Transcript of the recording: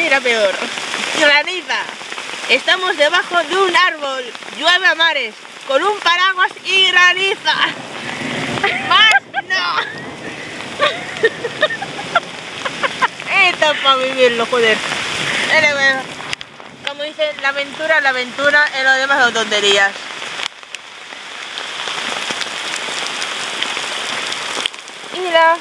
venir a peor. Graniza. Estamos debajo de un árbol. Llueve a mares. Con un paraguas y graniza. ¡Más no! Esta para vivirlo, joder. Como dice, la aventura, la aventura, en lo demás son tonterías. Mira.